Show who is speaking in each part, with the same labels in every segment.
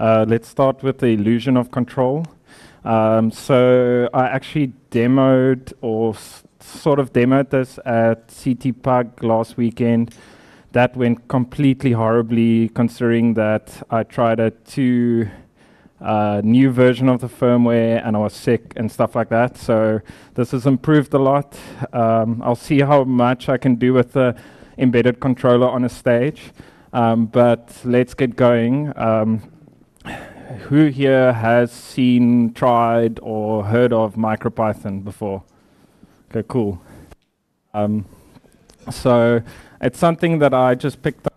Speaker 1: Uh, let's start with the illusion of control. Um, so I actually demoed or sort of demoed this at CT Pug last weekend. That went completely horribly, considering that I tried a two uh, new version of the firmware and I was sick and stuff like that. So this has improved a lot. Um, I'll see how much I can do with the embedded controller on a stage. Um, but let's get going. Um, who here has seen, tried, or heard of MicroPython before? Okay, cool. Um, so it's something that I just picked up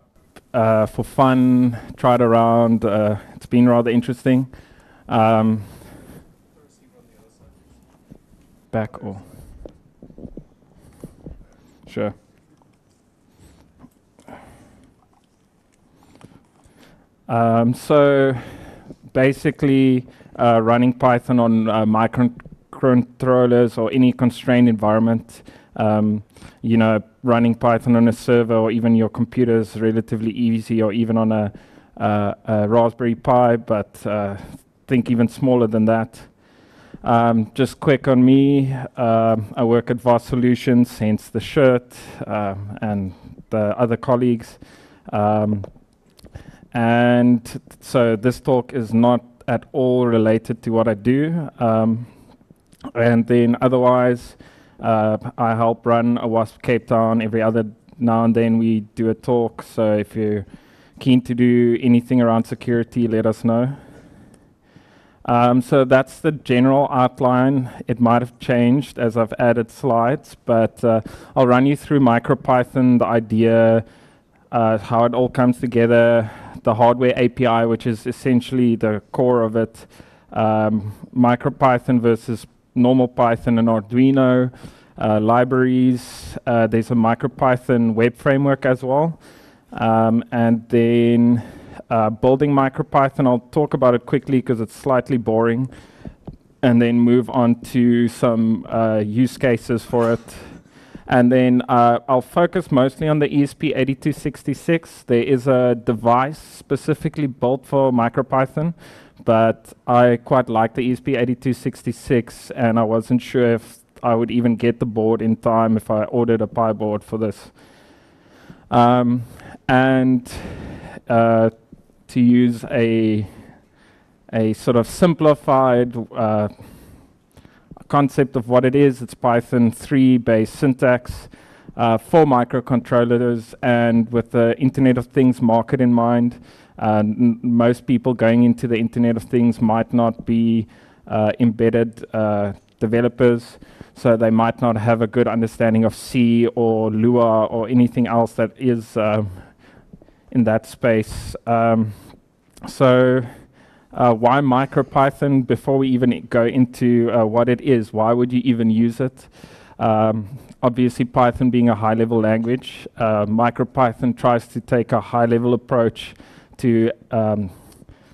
Speaker 1: uh, for fun, tried around. Uh, it's been rather interesting. Um, back or sure. Um, so basically, uh, running Python on uh, microcontrollers or any constrained environment. Um, you know, running Python on a server or even your computer is relatively easy, or even on a, uh, a Raspberry Pi, but uh, think even smaller than that. Um, just quick on me, uh, I work at Vast Solutions, hence the shirt, uh, and the other colleagues. And so this talk is not at all related to what I do. Um, and then otherwise, uh, I help run OWASP Cape Town. Every other now and then we do a talk. So if you're keen to do anything around security, let us know. Um, so that's the general outline. It might have changed as I've added slides, but uh, I'll run you through MicroPython, the idea, uh, how it all comes together, the hardware API, which is essentially the core of it, um, MicroPython versus normal Python and Arduino, uh, libraries. Uh, there's a MicroPython web framework as well. Um, and then uh, building MicroPython, I'll talk about it quickly because it's slightly boring. And then move on to some uh, use cases for it. And then uh, I'll focus mostly on the ESP8266. There is a device specifically built for MicroPython, but I quite like the ESP8266, and I wasn't sure if I would even get the board in time if I ordered a PyBoard for this. Um, and uh, to use a, a sort of simplified uh, concept of what it is. It's Python 3 based syntax uh, for microcontrollers and with the Internet of Things market in mind. Uh, most people going into the Internet of Things might not be uh, embedded uh, developers, so they might not have a good understanding of C or Lua or anything else that is um, in that space. Um, so uh, why MicroPython? Before we even go into uh, what it is, why would you even use it? Um, obviously, Python being a high-level language, uh, MicroPython tries to take a high-level approach to um,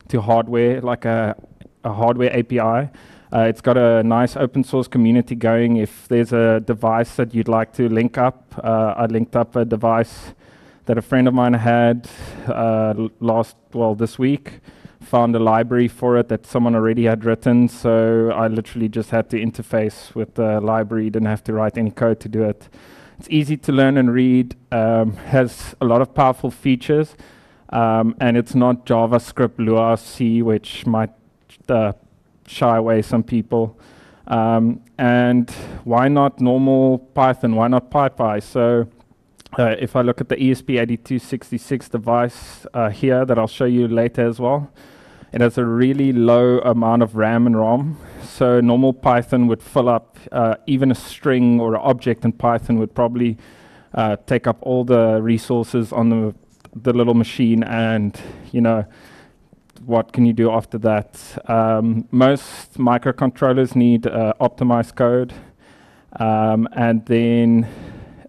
Speaker 1: to hardware, like a, a hardware API. Uh, it's got a nice open source community going. If there's a device that you'd like to link up, uh, I linked up a device that a friend of mine had uh, last, well, this week found a library for it that someone already had written. So I literally just had to interface with the library, didn't have to write any code to do it. It's easy to learn and read, um, has a lot of powerful features, um, and it's not JavaScript, Lua, C, which might uh, shy away some people. Um, and why not normal Python? Why not PyPy? So uh, if I look at the ESP8266 device uh, here that I'll show you later as well, it has a really low amount of RAM and ROM. So normal Python would fill up, uh, even a string or an object in Python would probably uh, take up all the resources on the, the little machine and, you know, what can you do after that? Um, most microcontrollers need uh, optimized code. Um, and then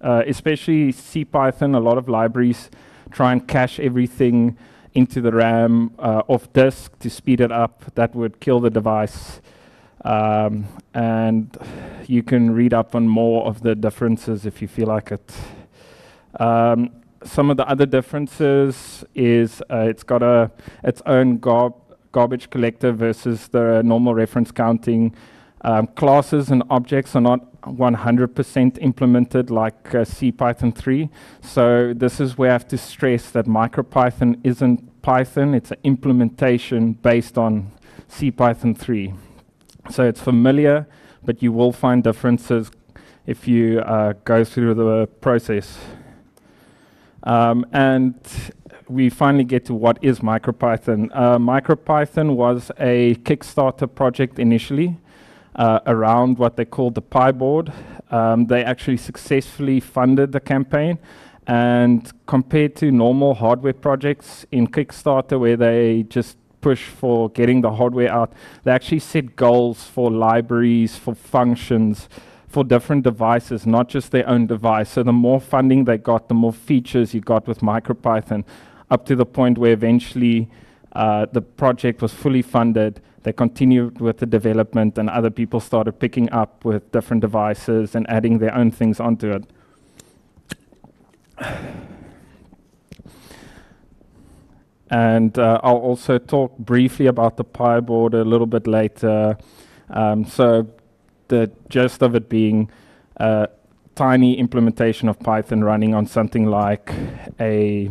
Speaker 1: uh, especially CPython, a lot of libraries try and cache everything into the RAM uh, off disk to speed it up. That would kill the device. Um, and you can read up on more of the differences if you feel like it. Um, some of the other differences is uh, it's got a its own garbage collector versus the normal reference counting. Um, classes and objects are not 100% implemented like uh, CPython 3. So this is where I have to stress that MicroPython isn't Python, it's an implementation based on CPython 3. So it's familiar, but you will find differences if you uh, go through the process. Um, and we finally get to what is MicroPython. Uh, MicroPython was a Kickstarter project initially uh, around what they called the PyBoard. Um, they actually successfully funded the campaign. And compared to normal hardware projects in Kickstarter, where they just push for getting the hardware out, they actually set goals for libraries, for functions, for different devices, not just their own device. So the more funding they got, the more features you got with MicroPython, up to the point where eventually uh, the project was fully funded they continued with the development, and other people started picking up with different devices and adding their own things onto it. And uh, I'll also talk briefly about the PyBoard a little bit later. Um, so the gist of it being a tiny implementation of Python running on something like a,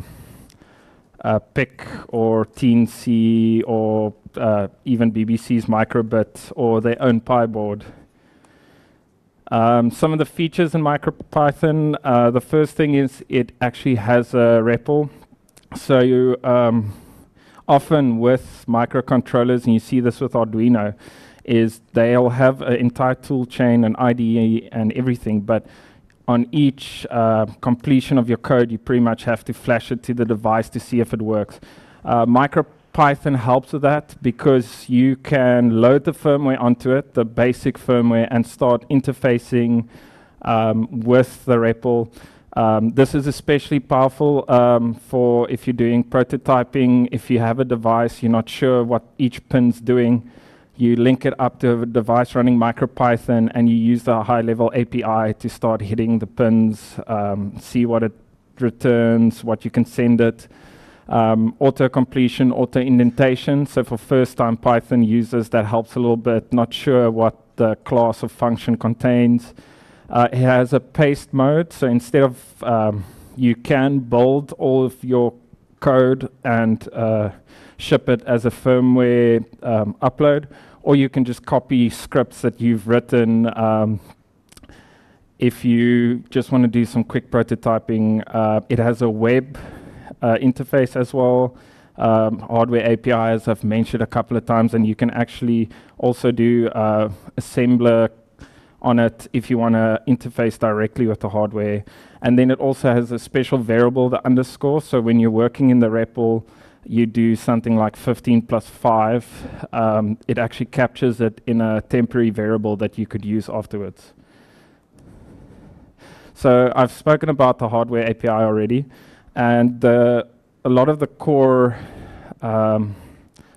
Speaker 1: a PIC or Teensy or uh, even BBC's microbit or their own PyBoard. Um, some of the features in MicroPython, uh, the first thing is it actually has a REPL. So you um, often with microcontrollers, and you see this with Arduino, is they'll have an entire tool chain and IDE and everything, but on each uh, completion of your code, you pretty much have to flash it to the device to see if it works. Uh, micro Python helps with that because you can load the firmware onto it, the basic firmware, and start interfacing um, with the REPL. Um, this is especially powerful um, for if you're doing prototyping, if you have a device, you're not sure what each pin's doing, you link it up to a device running MicroPython and you use the high-level API to start hitting the pins, um, see what it returns, what you can send it, um, auto completion, auto indentation. So for first time Python users, that helps a little bit. Not sure what the class of function contains. Uh, it has a paste mode. So instead of um, you can build all of your code and uh, ship it as a firmware um, upload, or you can just copy scripts that you've written. Um, if you just want to do some quick prototyping, uh, it has a web uh, interface as well. Um, hardware APIs I've mentioned a couple of times, and you can actually also do uh, assembler on it if you want to interface directly with the hardware. And then it also has a special variable, the underscore. So when you're working in the REPL, you do something like 15 plus 5. Um, it actually captures it in a temporary variable that you could use afterwards. So I've spoken about the hardware API already. And a lot of the core um,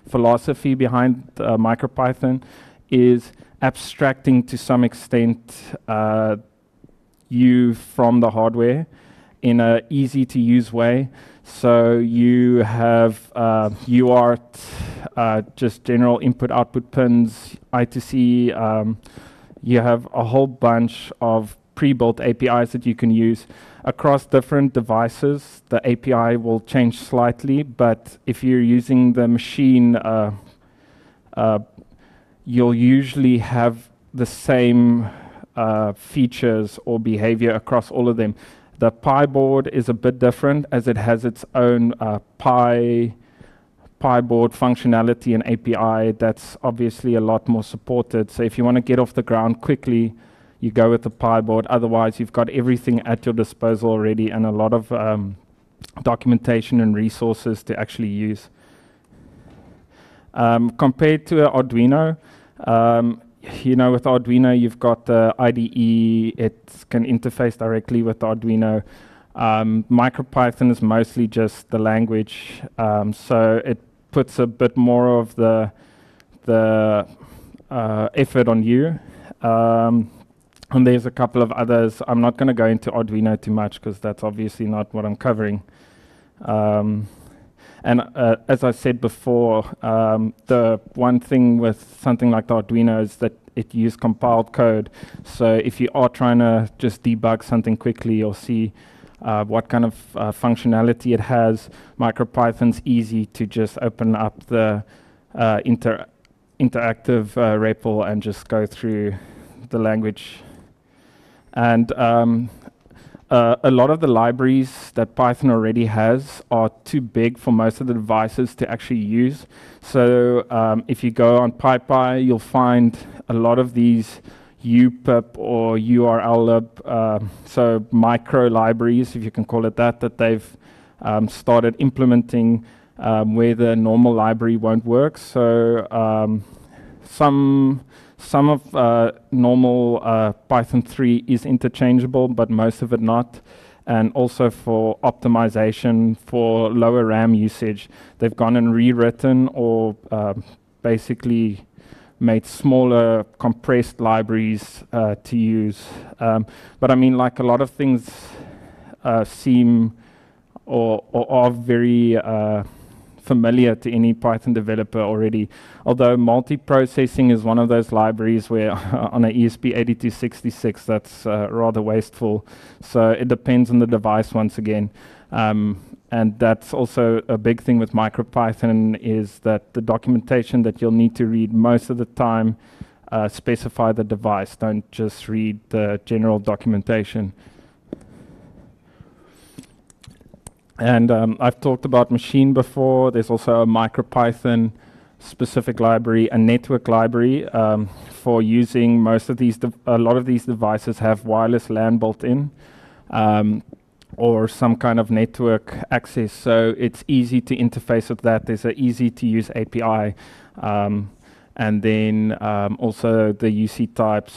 Speaker 1: philosophy behind uh, MicroPython is abstracting to some extent uh, you from the hardware in an easy to use way. So you have uh, UART, uh, just general input output pins, I2C. Um, you have a whole bunch of pre-built APIs that you can use across different devices. The API will change slightly, but if you're using the machine, uh, uh, you'll usually have the same uh, features or behavior across all of them. The PyBoard is a bit different as it has its own uh, Pi Pi board functionality and API that's obviously a lot more supported. So if you want to get off the ground quickly, you go with the PyBoard. Otherwise, you've got everything at your disposal already and a lot of um, documentation and resources to actually use. Um, compared to Arduino, um, you know, with Arduino, you've got the IDE, it can interface directly with Arduino. Um, MicroPython is mostly just the language, um, so it puts a bit more of the, the uh, effort on you. Um, and there's a couple of others. I'm not going to go into Arduino too much because that's obviously not what I'm covering. Um, And uh, as I said before, um, the one thing with something like the Arduino is that it uses compiled code. So if you are trying to just debug something quickly or see uh, what kind of uh, functionality it has, MicroPython's easy to just open up the uh, inter interactive uh, REPL and just go through the language. And um, uh, a lot of the libraries that Python already has are too big for most of the devices to actually use. So um, if you go on PyPy, you'll find a lot of these UPIP or URLlib, uh, so micro libraries, if you can call it that, that they've um, started implementing um, where the normal library won't work. So um, some some of uh, normal uh, Python 3 is interchangeable, but most of it not. And also for optimization for lower RAM usage, they've gone and rewritten or uh, basically made smaller compressed libraries uh, to use. Um, but I mean, like a lot of things uh, seem or, or are very uh, familiar to any Python developer already. Although multiprocessing is one of those libraries where on an ESP8266 that's uh, rather wasteful. So it depends on the device once again. Um, and that's also a big thing with MicroPython is that the documentation that you'll need to read most of the time uh, specify the device. Don't just read the general documentation. And um, I've talked about machine before. There's also a MicroPython specific library, a network library um, for using most of these. a lot of these devices have wireless LAN built in, um, or some kind of network access. So it's easy to interface with that. There's an easy to use API, um, and then um, also the uctypes.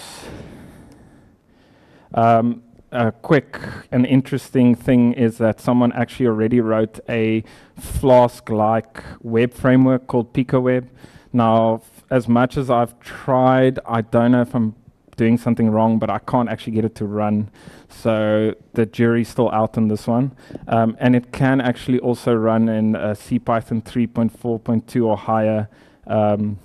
Speaker 1: A quick and interesting thing is that someone actually already wrote a Flask-like web framework called PicoWeb. Now, as much as I've tried, I don't know if I'm doing something wrong, but I can't actually get it to run. So the jury's still out on this one. Um, and it can actually also run in uh, CPython 3.4.2 or higher, um,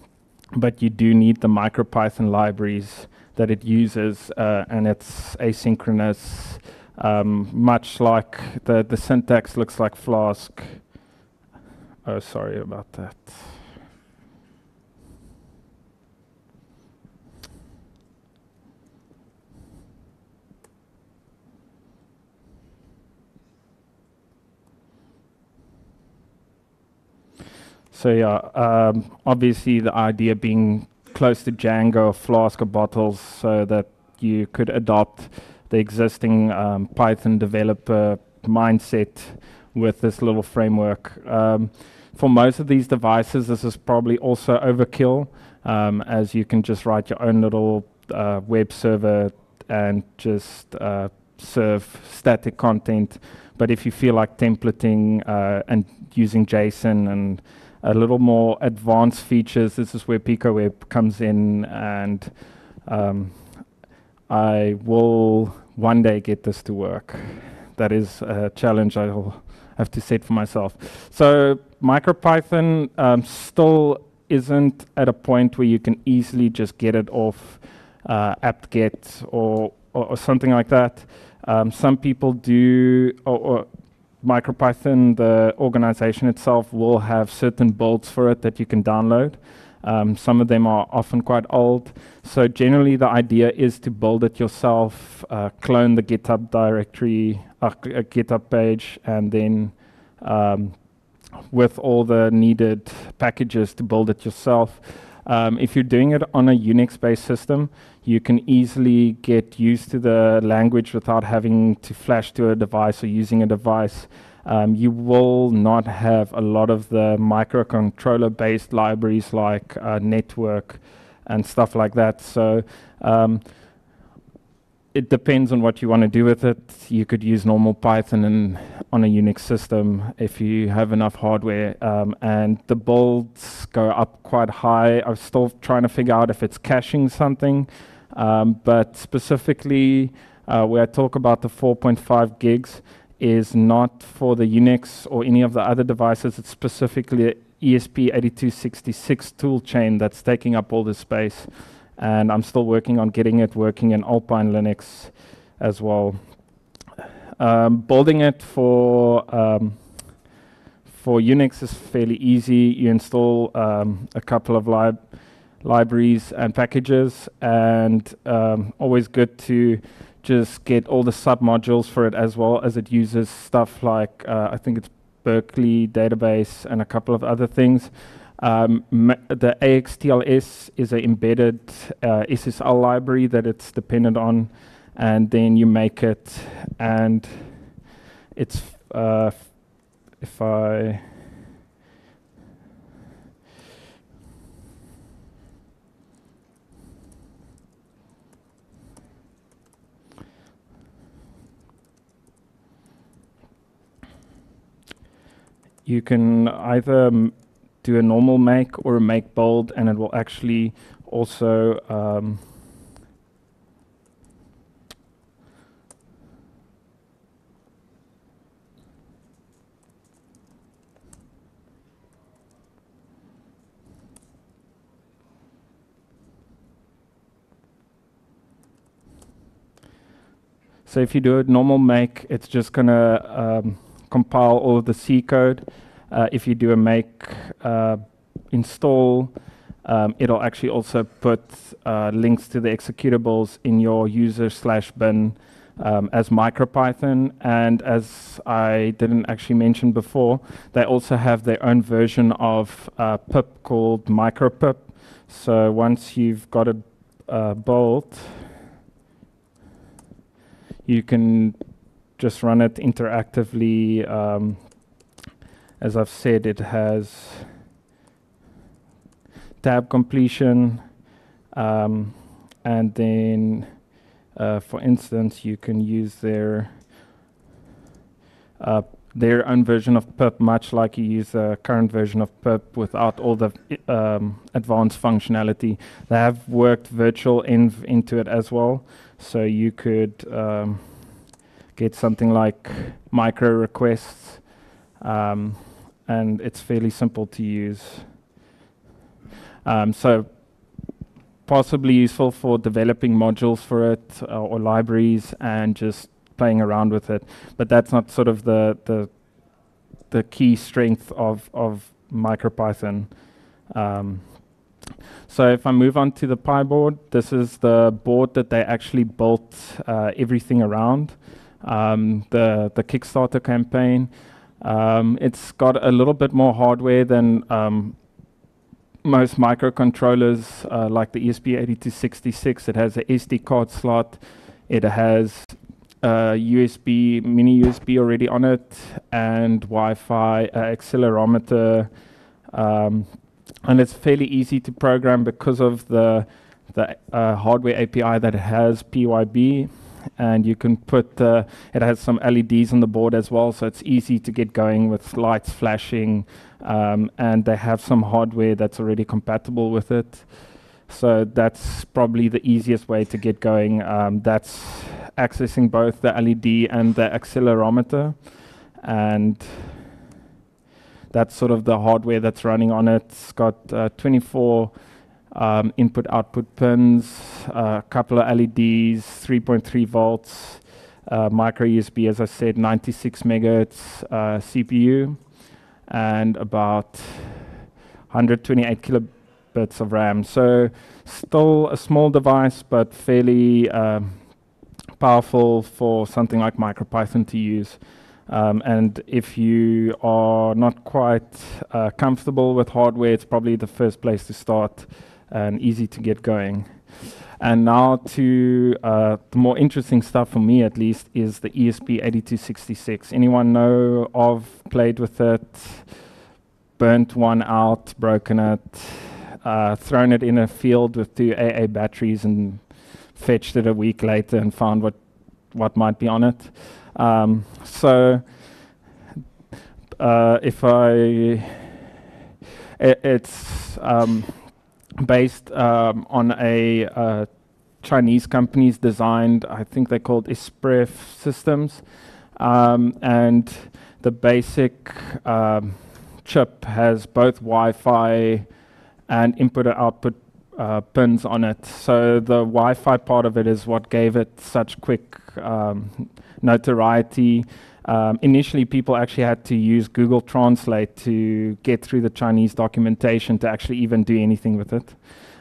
Speaker 1: but you do need the MicroPython libraries that it uses, uh, and it's asynchronous, um, much like the, the syntax looks like Flask. Oh, sorry about that. So yeah, um, obviously the idea being close to Django or Flask or bottles so that you could adopt the existing um, Python developer mindset with this little framework. Um, for most of these devices, this is probably also overkill, um, as you can just write your own little uh, web server and just uh, serve static content. But if you feel like templating uh, and using JSON and a little more advanced features. This is where PicoWeb comes in, and um, I will one day get this to work. That is a challenge I'll have to set for myself. So MicroPython um, still isn't at a point where you can easily just get it off uh, apt-get or, or, or, something like that. Um, some people do, or, or MicroPython, the organization itself, will have certain builds for it that you can download. Um, some of them are often quite old. So generally the idea is to build it yourself, uh, clone the GitHub directory, uh, uh, GitHub page, and then um, with all the needed packages to build it yourself. Um, if you're doing it on a Unix-based system, you can easily get used to the language without having to flash to a device or using a device. Um, you will not have a lot of the microcontroller-based libraries like uh, network and stuff like that. So um, it depends on what you want to do with it. You could use normal Python on a Unix system if you have enough hardware. Um, and the builds go up quite high. I'm still trying to figure out if it's caching something. Um, but specifically, uh, where I talk about the 4.5 gigs, is not for the Unix or any of the other devices. It's specifically ESP8266 toolchain that's taking up all the space. And I'm still working on getting it working in Alpine Linux as well. Um, building it for um, for Unix is fairly easy. You install um, a couple of lib libraries and packages, and um, always good to just get all the submodules for it as well as it uses stuff like uh, I think it's Berkeley database and a couple of other things. Um, the AXTLS is an embedded uh, SSL library that it's dependent on, and then you make it, and it's uh, if I you can either do a normal make or a make bold and it will actually also um, So if you do a normal make, it's just going to um, compile all of the C code. Uh, if you do a make uh, install, um, it'll actually also put uh, links to the executables in your user slash bin um, as MicroPython. And as I didn't actually mention before, they also have their own version of uh, pip called MicroPip. So once you've got it uh, built, you can just run it interactively. Um, as I've said, it has tab completion, um, and then, uh, for instance, you can use their uh, their own version of pip, much like you use the current version of pip without all the um, advanced functionality. They have worked virtual env into it as well, so you could um, get something like micro requests, um, and it's fairly simple to use. Um, so possibly useful for developing modules for it uh, or libraries and just playing around with it. But that's not sort of the the the key strength of of MicroPython. Um, so if I move on to the PyBoard, this is the board that they actually built uh, everything around. Um, the the Kickstarter campaign. Um, it's got a little bit more hardware than um, most microcontrollers, uh, like the ESP8266. It has a SD card slot. It has a USB, mini USB already on it, and Wi-Fi, uh, accelerometer, um, and it's fairly easy to program because of the the uh, hardware API that has PYB, and you can put it has some LEDs on the board as well, so it's easy to get going with lights flashing, um, and they have some hardware that's already compatible with it. So that's probably the easiest way to get going. Um, that's accessing both the LED and the accelerometer, and that's sort of the hardware that's running on it. It's got uh, 24 um, input output pins, a uh, couple of LEDs, 3.3 volts, uh, micro USB, as I said, 96 megahertz uh, CPU, and about 128 kilobits of RAM. So still a small device, but fairly um, powerful for something like MicroPython to use. Um, and if you are not quite uh, comfortable with hardware, it's probably the first place to start and easy to get going. And now to uh, the more interesting stuff for me, at least, is the ESP8266. Anyone know of, played with it, burnt one out, broken it, uh, thrown it in a field with two AA batteries and fetched it a week later and found what, what might be on it. Um, so uh, if I, it, it's um, based um, on a uh, Chinese company's designed, I think they're called Espressif Systems. Um, and the basic um, chip has both Wi-Fi and input and output uh, pins on it. So the Wi-Fi part of it is what gave it such quick um, notoriety. Um, initially, people actually had to use Google Translate to get through the Chinese documentation to actually even do anything with it.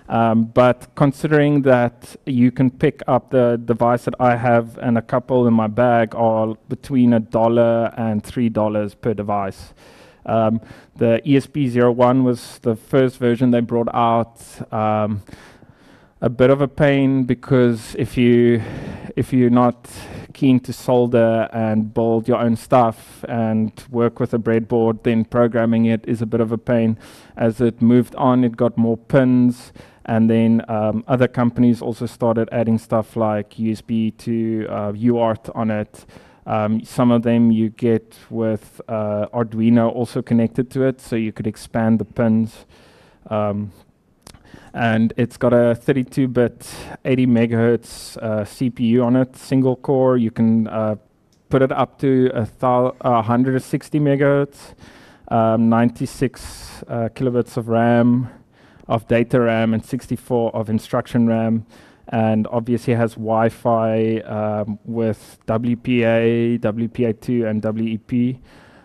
Speaker 1: Um, but considering that you can pick up the device that I have and a couple in my bag are between a dollar and three dollars per device. Um, the ESP01 was the first version they brought out. Um, a bit of a pain because if you if you're not keen to solder and build your own stuff and work with a breadboard, then programming it is a bit of a pain. As it moved on, it got more pins, and then um, other companies also started adding stuff like USB to uh, UART on it. Um, some of them you get with uh, Arduino also connected to it, so you could expand the pins. Um, and it's got a 32-bit 80 megahertz uh, CPU on it, single core. You can uh, put it up to a 160 megahertz, um, 96 uh, kilobits of RAM, of data RAM, and 64 of instruction RAM. And obviously has Wi-Fi um, with WPA, WPA2, and WEP.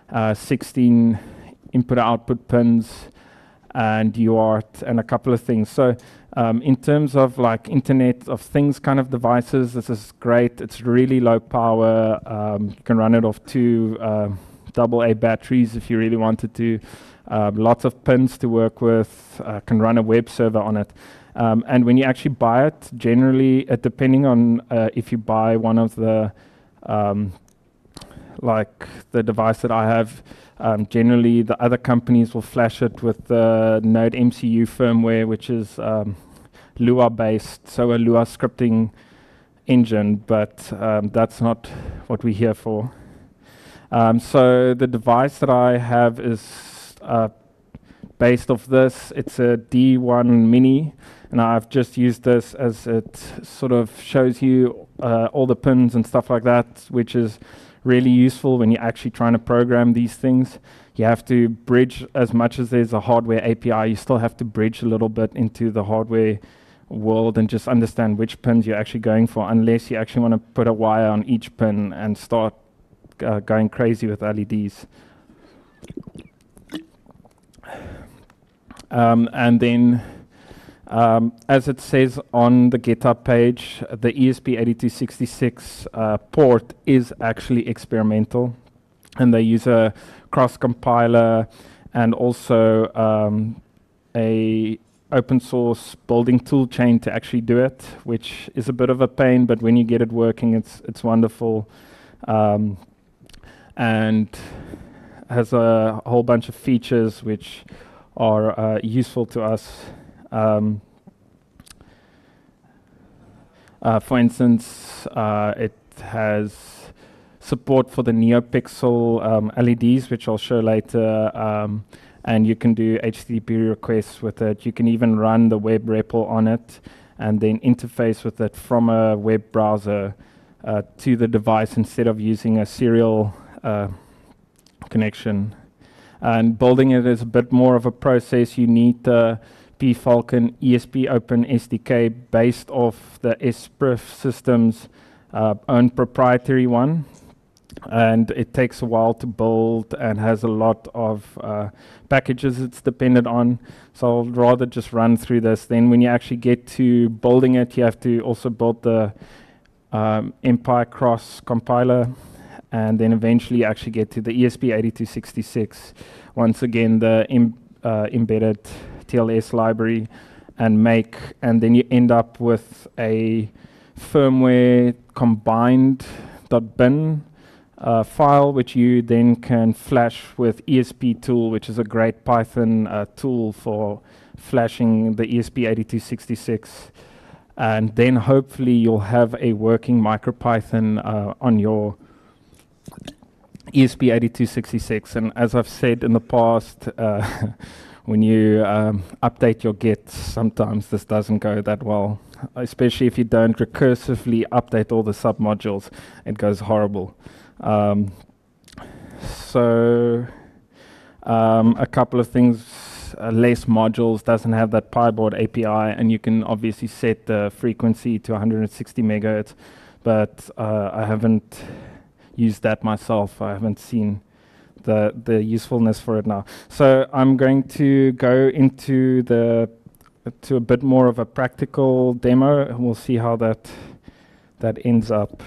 Speaker 1: Uh, 16 input-output pins and UART and a couple of things. So um, in terms of like Internet of Things kind of devices, this is great. It's really low power. Um, you can run it off two uh, double A batteries if you really wanted to. Um, lots of pins to work with. Uh, can run a web server on it. Um, and when you actually buy it, generally, uh, depending on uh, if you buy one of the um, like the device that I have, um, generally, the other companies will flash it with the Node MCU firmware, which is um, Lua based, so a Lua scripting engine, but um, that's not what we're here for. Um, so the device that I have is uh, based off this. It's a D1 Mini, and I've just used this as it sort of shows you uh, all the pins and stuff like that, which is really useful when you're actually trying to program these things. You have to bridge as much as there's a hardware API, you still have to bridge a little bit into the hardware world and just understand which pins you're actually going for, unless you actually want to put a wire on each pin and start uh, going crazy with LEDs. Um, and then um, as it says on the GitHub page, the ESP8266 uh, port is actually experimental, and they use a cross compiler and also um, a open source building tool chain to actually do it, which is a bit of a pain, but when you get it working, it's it's wonderful, um, and has a whole bunch of features which are uh, useful to us. Um, uh, for instance, uh, it has support for the NeoPixel um, LEDs, which I'll show later, um, and you can do HTTP requests with it. You can even run the web REPL on it and then interface with it from a web browser uh, to the device instead of using a serial uh, connection. And building it is a bit more of a process. You need the pFalcon ESP Open SDK based off the Espressif Systems uh, own proprietary one. And it takes a while to build and has a lot of uh, packages it's dependent on. So I'll rather just run through this. Then when you actually get to building it, you have to also build the um, mpy-cross compiler and then eventually actually get to the ESP8266. Once again, the Im uh, embedded TLS library and make, and then you end up with a firmware combined .bin uh, file, which you then can flash with esptool, which is a great Python uh, tool for flashing the ESP8266 and then hopefully you'll have a working MicroPython uh, on your ESP8266. And as I've said in the past, uh, when you um, update your Git, sometimes this doesn't go that well, especially if you don't recursively update all the submodules. It goes horrible. Um, so um, a couple of things, uh, less modules, doesn't have that PyBoard API, and you can obviously set the frequency to 160 megahertz, but uh, I haven't used that myself. I haven't seen the, the usefulness for it now. So I'm going to go into the to a bit more of a practical demo, and we'll see how that that ends up.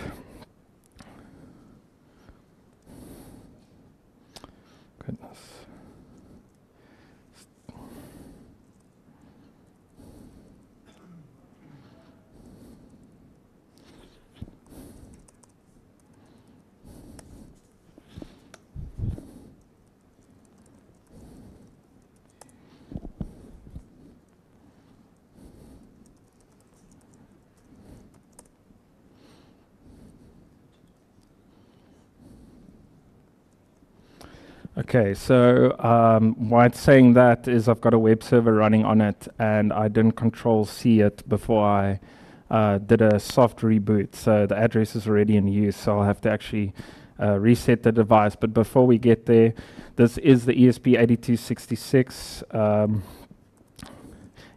Speaker 1: Okay, so um, why it's saying that is I've got a web server running on it and I didn't control C it before I uh, did a soft reboot. So the address is already in use, so I'll have to actually uh, reset the device. But before we get there, this is the ESP8266. Um,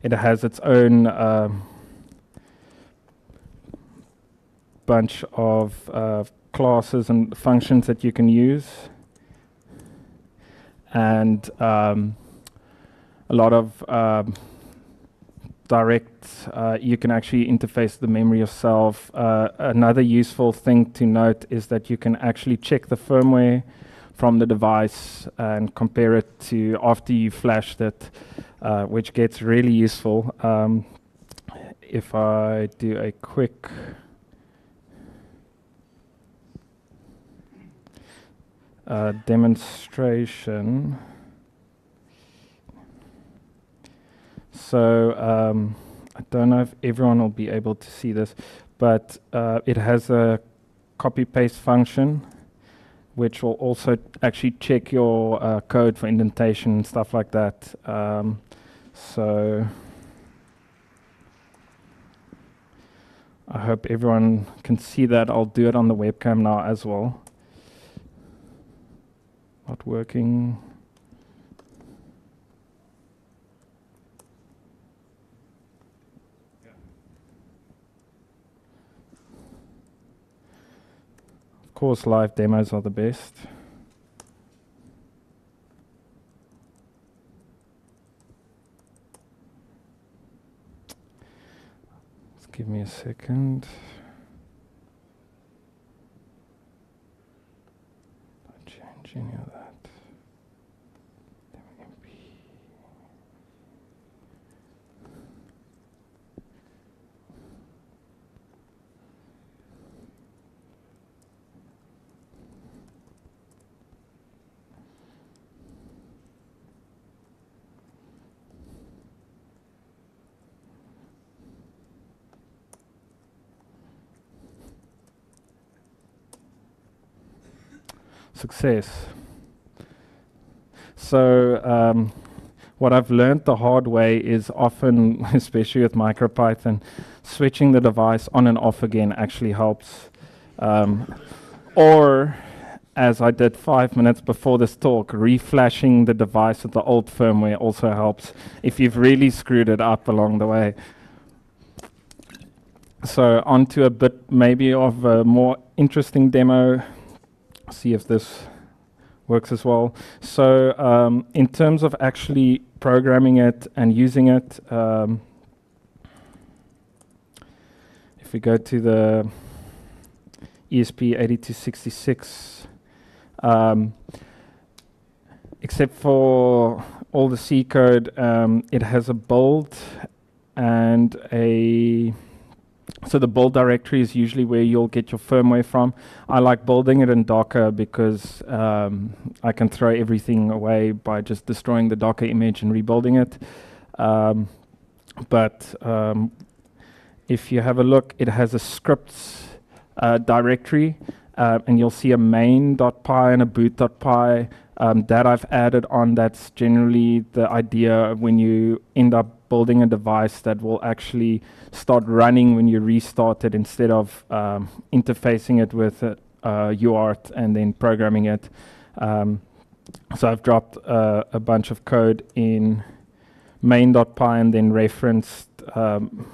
Speaker 1: it has its own um, bunch of uh, classes and functions that you can use and um, a lot of um, direct, uh, you can actually interface the memory yourself. Uh, another useful thing to note is that you can actually check the firmware from the device and compare it to after you flashed it, uh, which gets really useful. Um, if I do a quick uh, demonstration. So um, I don't know if everyone will be able to see this, but uh, it has a copy paste function which will also actually check your uh, code for indentation and stuff like that. Um, so I hope everyone can see that. I'll do it on the webcam now as well not working. Of course, live demos are the best. Just give me a second. any of that. Success. So um, what I've learned the hard way is often, especially with MicroPython, switching the device on and off again actually helps. Um, or, as I did five minutes before this talk, reflashing the device with the old firmware also helps if you've really screwed it up along the way. So onto a bit maybe of a more interesting demo see if this works as well. So um, in terms of actually programming it and using it, um, if we go to the ESP8266, um, except for all the C code, um, it has a build and a so the build directory is usually where you'll get your firmware from. I like building it in Docker because um, I can throw everything away by just destroying the Docker image and rebuilding it. Um, but um, if you have a look, it has a scripts uh, directory, uh, and you'll see a main.py and a boot.py um, that I've added on. That's generally the idea when you end up building a device that will actually start running when you restart it instead of um, interfacing it with uh, UART and then programming it. Um, so I've dropped uh, a bunch of code in main.py and then referenced um,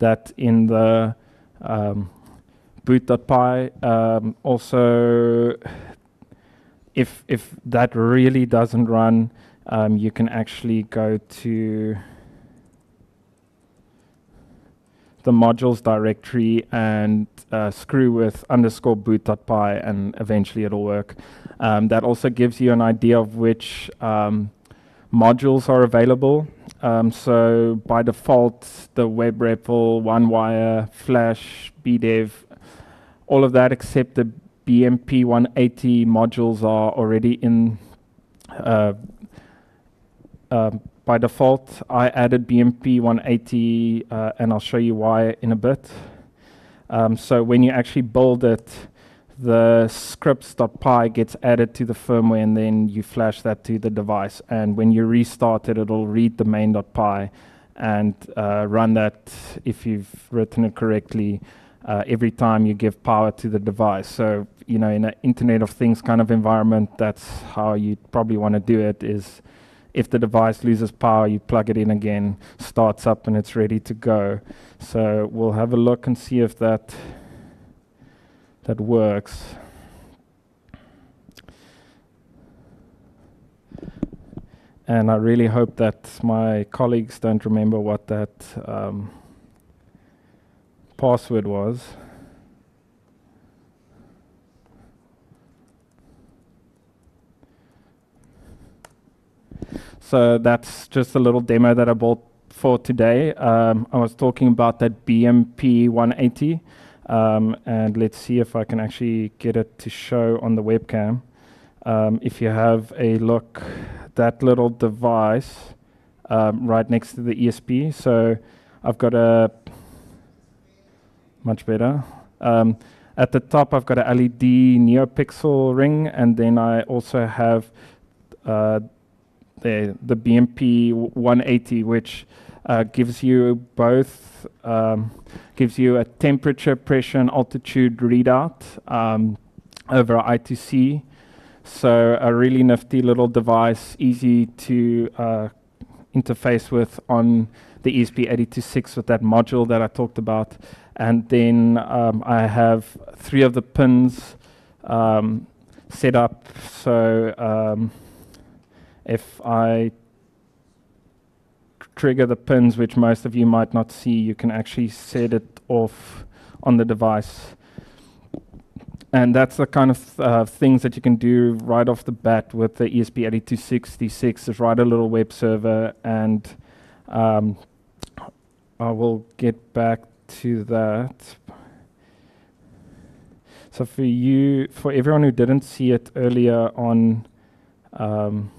Speaker 1: that in the um, boot.py. Um, also, if if that really doesn't run, um, you can actually go to the modules directory and uh, screw with underscore boot.py and eventually it'll work. Um, that also gives you an idea of which um, modules are available. Um, so by default, the WebREPL, OneWire, Flash, BDEV, all of that except the BMP 180 modules are already in uh, uh, by default. I added BMP 180 uh, and I'll show you why in a bit. Um, so when you actually build it, the scripts.py gets added to the firmware and then you flash that to the device. And when you restart it, it'll read the main.py and uh, run that if you've written it correctly uh, every time you give power to the device. So, you know, in an Internet of Things kind of environment, that's how you probably want to do it is if the device loses power, you plug it in again, starts up and it's ready to go. So we'll have a look and see if that that works. And I really hope that my colleagues don't remember what that um, password was. So that's just a little demo that I bought for today. Um, I was talking about that BMP 180. Um, and let's see if I can actually get it to show on the webcam. Um, if you have a look, that little device um, right next to the ESP. So I've got a much better. Um, at the top, I've got a LED NeoPixel ring, and then I also have uh, the the BMP 180, which uh, gives you both um, gives you a temperature, pressure, and altitude readout um, over I2C. So a really nifty little device, easy to uh, interface with on the ESP8266 with that module that I talked about. And then um, I have three of the pins um, set up. So um, if I trigger the pins, which most of you might not see, you can actually set it off on the device. And that's the kind of uh, things that you can do right off the bat with the ESP8266 is write a little web server and um, I will get back to that. So for you, for everyone who didn't see it earlier on, um,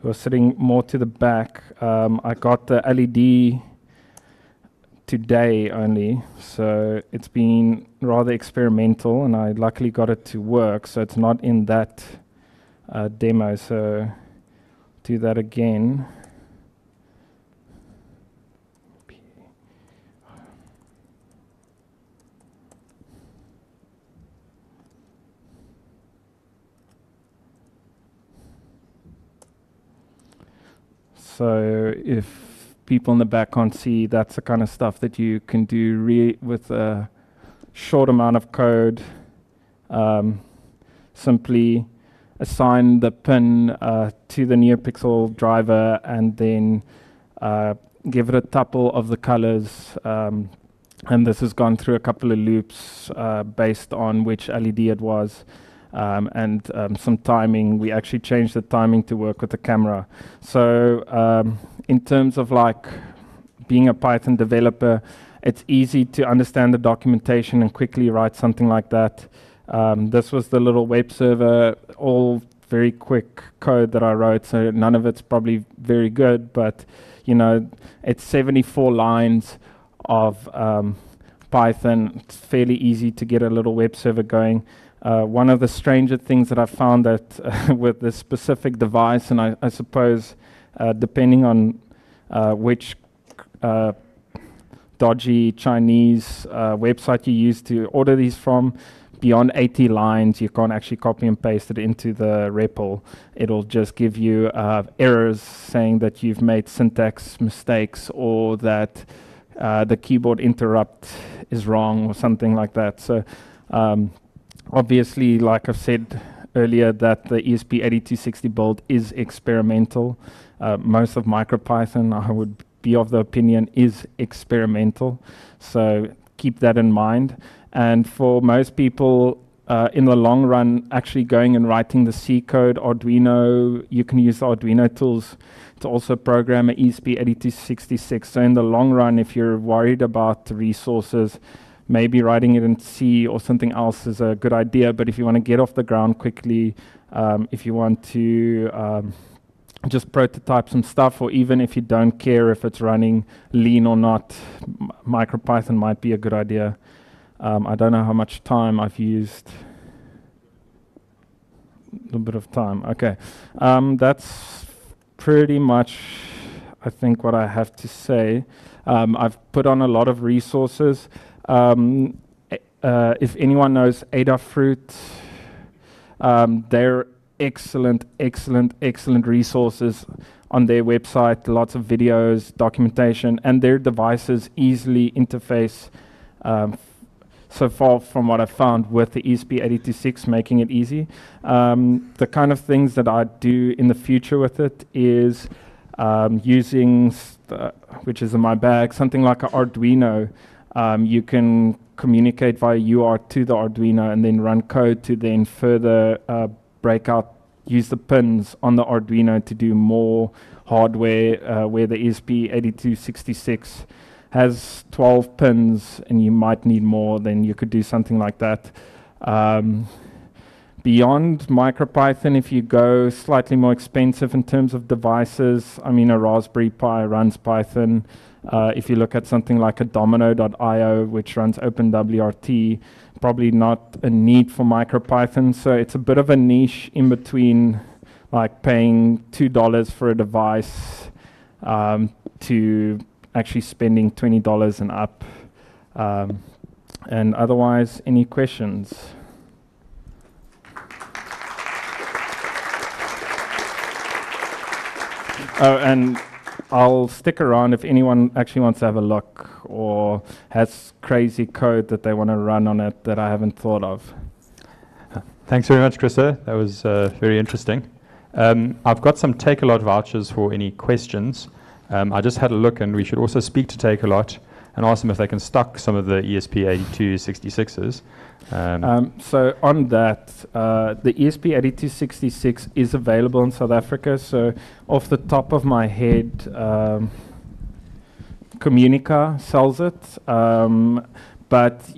Speaker 1: who are sitting more to the back, um, I got the LED today only, so it's been rather experimental, and I luckily got it to work, so it's not in that uh, demo. So do that again. So if people in the back can't see, that's the kind of stuff that you can do with a short amount of code. Um, simply assign the pin uh, to the NeoPixel driver and then uh, give it a tuple of the colors. Um, and this has gone through a couple of loops uh, based on which LED it was um, and um, some timing. We actually changed the timing to work with the camera. So um, in terms of like being a Python developer, it's easy to understand the documentation and quickly write something like that. Um, this was the little web server, all very quick code that I wrote, so none of it's probably very good, but you know, it's 74 lines of um, Python. It's fairly easy to get a little web server going. Uh, one of the stranger things that I found that uh, with this specific device, and I, I suppose uh, depending on uh, which uh, dodgy Chinese website you use to order these from, beyond 80 lines, you can't actually copy and paste it into the REPL. It'll just give you uh, errors saying that you've made syntax mistakes or that uh, the keyboard interrupt is wrong or something like that. So um, obviously, like I've said earlier, that the ESP8266 build is experimental. Uh, most of MicroPython, I would be of the opinion, is experimental. So keep that in mind. And for most people, uh, in the long run, actually going and writing the C code, Arduino, you can use the Arduino tools to also program an ESP8266. So in the long run, if you're worried about the resources, maybe writing it in C or something else is a good idea. But if you want to get off the ground quickly, um, if you want to um, just prototype some stuff, or even if you don't care if it's running lean or not, MicroPython might be a good idea. Um, I don't know how much time I've used. A little bit of time. Okay. Um, that's pretty much, I think, what I have to say. Um, I've put on a lot of resources. Um, uh, if anyone knows Adafruit, um, they're excellent, excellent, excellent resources on their website. Lots of videos, documentation, and their devices easily interface. Um, so far from what I've found with the ESP8266 making it easy. Um, the kind of things that I do in the future with it is um, using, which is in my bag, something like an Arduino. Um, you can communicate via UART to the Arduino and then run code to then further uh, break out, use the pins on the Arduino to do more hardware uh, where the ESP8266 has 12 pins and you might need more, then you could do something like that. Um, beyond MicroPython, if you go slightly more expensive in terms of devices, I mean, a Raspberry Pi runs Python. Uh, if you look at something like a Domino.io, which runs OpenWRT, probably not a need for MicroPython. So it's a bit of a niche in between, like paying $2 for a device um, to actually spending $20 and up. Um, and otherwise, any questions? Oh, and I'll stick around if anyone actually wants to have a look or has crazy code that they want to run on it that I haven't thought of.
Speaker 2: Thanks very much, Christo. That was uh, very interesting. Um, I've got some Takealot vouchers for any questions. Um, I just had a look, and we should also speak to Takealot and ask them if they can stock some of the ESP8266s.
Speaker 1: Um, um, so on that, uh, the ESP8266 is available in South Africa. So off the top of my head, um, Communica sells it, um, but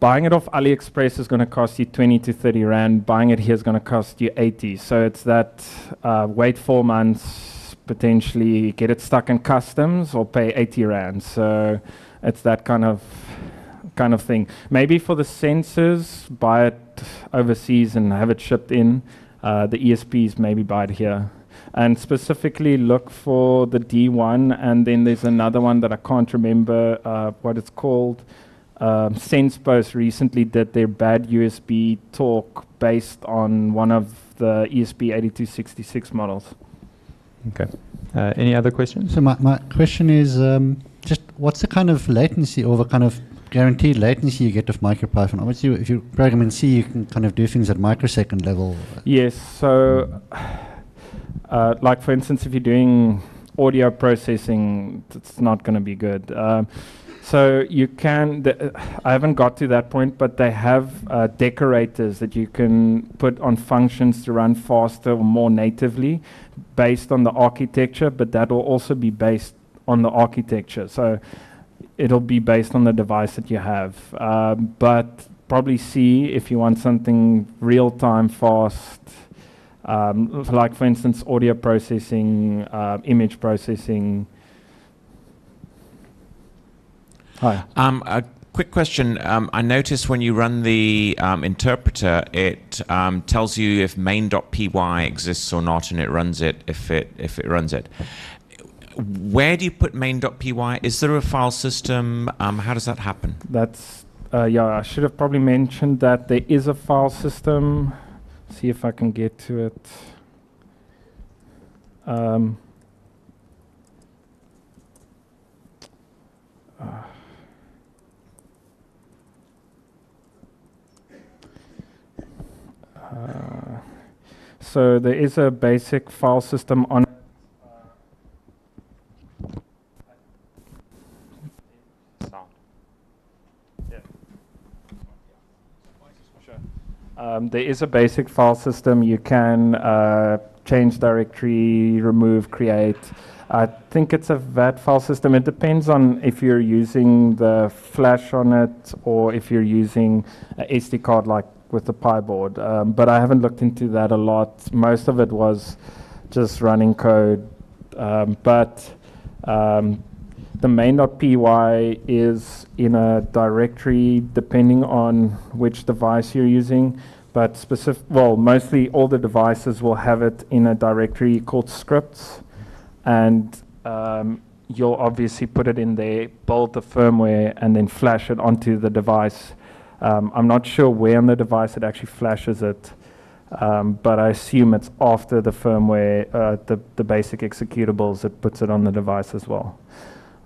Speaker 1: buying it off AliExpress is going to cost you 20 to 30 Rand. Buying it here is going to cost you 80. So it's that uh, wait four months, potentially get it stuck in customs or pay 80 Rand. So it's that kind of kind of thing. Maybe for the sensors, buy it overseas and have it shipped in. Uh, the ESPs, maybe buy it here. And specifically look for the D1, and then there's another one that I can't remember uh, what it's called um, SensePost recently did their bad USB talk based on one of the ESP8266 models.
Speaker 2: Okay. Uh, any other questions?
Speaker 3: So my, my question is um, just what's the kind of latency or the kind of guaranteed latency you get with MicroPython? Obviously, if you program in C, you can kind of do things at microsecond level.
Speaker 1: Yes. So, uh, like for instance, if you're doing audio processing, it's not going to be good. Um, so you can, I haven't got to that point, but they have uh, decorators that you can put on functions to run faster or more natively based on the architecture, but that will also be based on the architecture. So it'll be based on the device that you have. Um, but probably C if you want something real time, fast, um, like for instance, audio processing, uh, image processing,
Speaker 4: Hi. Um, a quick question. Um, I noticed when you run the um, interpreter, it um, tells you if main.py exists or not, and it runs it if it if it runs it. where do you put main.py? Is there a file system? Um, how does that happen?
Speaker 1: That's uh, yeah. I should have probably mentioned that there is a file system. See if I can get to it. Um, so there is a basic file system on Um, there is a basic file system. You can uh, change directory, remove, create. I think it's a FAT file system. It depends on if you're using the flash on it or if you're using a SD card like with the PyBoard. Um, but I haven't looked into that a lot. Most of it was just running code. Um, but um, the main.py is in a directory depending on which device you're using. But specific, well, mostly all the devices will have it in a directory called scripts, and um, you'll obviously put it in there, build the firmware, and then flash it onto the device. Um, I'm not sure where on the device it actually flashes it, um, but I assume it's after the firmware, uh, the, the basic executables, it puts it on the device as well.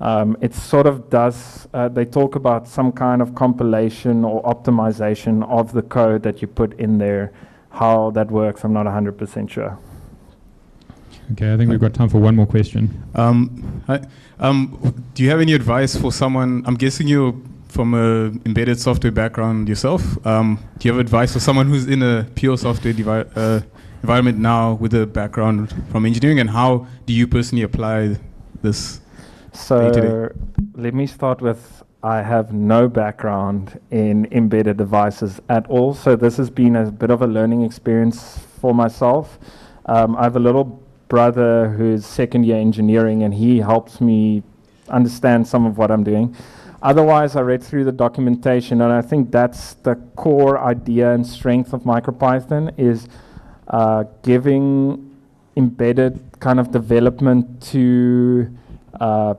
Speaker 1: Um, it sort of does, uh, they talk about some kind of compilation or optimization of the code that you put in there. How that works, I'm not 100% sure.
Speaker 2: Okay, I think we've got time for one more question.
Speaker 5: Um, hi, um, do you have any advice for someone? I'm guessing you're from an embedded software background yourself. Um, do you have advice for someone who's in a pure software devi- uh, environment now with a background from engineering, and how do you personally apply this?
Speaker 1: So let me start with I have no background in embedded devices at all. So this has been a bit of a learning experience for myself. Um, I have a little brother who's second year engineering, and he helps me understand some of what I'm doing. Otherwise, I read through the documentation, and I think that's the core idea and strength of MicroPython is uh, giving embedded kind of development to uh,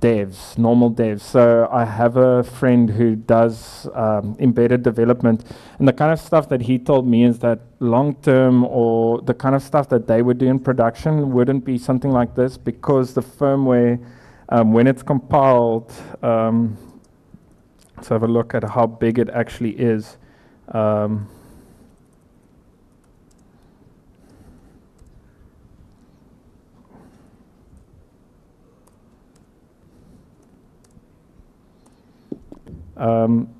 Speaker 1: devs, normal devs. So I have a friend who does um, embedded development, and the kind of stuff that he told me is that long term or the kind of stuff that they would do in production wouldn't be something like this because the firmware, um, when it's compiled, um, let's have a look at how big it actually is. Um, Um,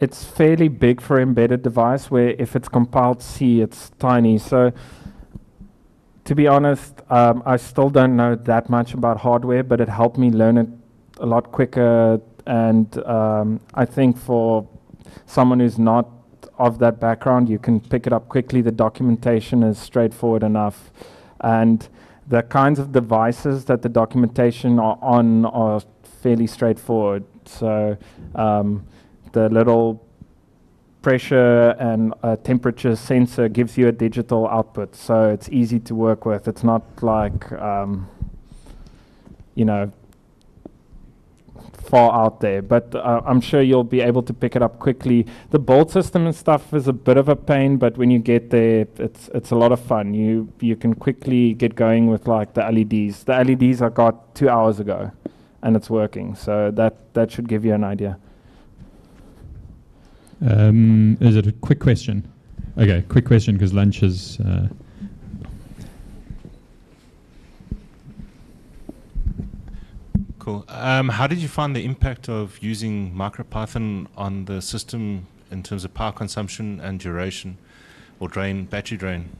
Speaker 1: it's fairly big for embedded device where if it's compiled C, it's tiny. So to be honest, um, I still don't know that much about hardware, but it helped me learn it a lot quicker. And um, I think for someone who's not of that background, you can pick it up quickly. The documentation is straightforward enough. And the kinds of devices that the documentation are on are fairly straightforward. So um, the little pressure and temperature sensor gives you a digital output, so it's easy to work with. It's not like um, you know far out there, but uh, I'm sure you'll be able to pick it up quickly. The bolt system and stuff is a bit of a pain, but when you get there, it's it's a lot of fun. You you can quickly get going with like the LEDs. The LEDs I got two hours ago and it's working. So that, that should give you an idea.
Speaker 2: Um, is it a quick question? Okay, quick question because lunch is. Uh
Speaker 6: cool. Um, how did you find the impact of using MicroPython on the system in terms of power consumption and duration or drain, battery drain?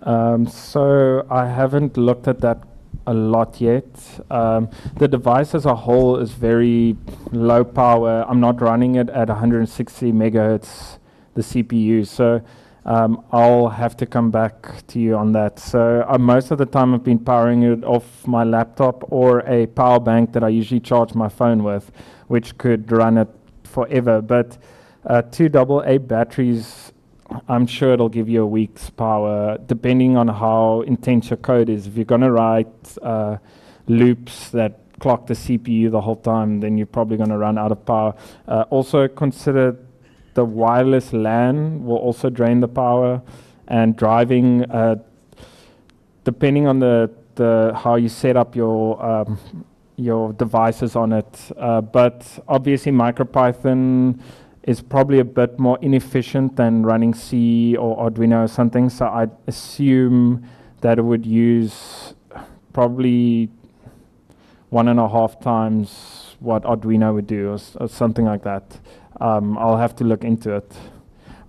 Speaker 1: Um, so I haven't looked at that a lot yet. Um, the device as a whole is very low power. I'm not running it at 160 megahertz, the CPU. So um, I'll have to come back to you on that. So uh, most of the time I've been powering it off my laptop or a power bank that I usually charge my phone with, which could run it forever. But uh, two AA batteries I'm sure it'll give you a week's power, depending on how intense your code is. If you're going to write uh, loops that clock the CPU the whole time, then you're probably going to run out of power. Uh, also consider the wireless LAN will also drain the power, and driving, uh, depending on the, the how you set up your um, your devices on it. Uh, but obviously, MicroPython is probably a bit more inefficient than running C or Arduino or something. So I'd assume that it would use probably one and a half times what Arduino would do, or, or something like that. Um, I'll have to look into it.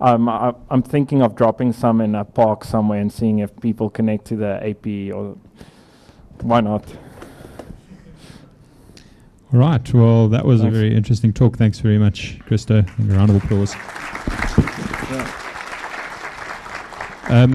Speaker 1: Um, I, am thinking of dropping some in a park somewhere and seeing if people connect to the AP or why not.
Speaker 7: Right. Well, that was Thanks. a very interesting talk. Thanks very much, Christo. And a round of applause. Yeah. Um,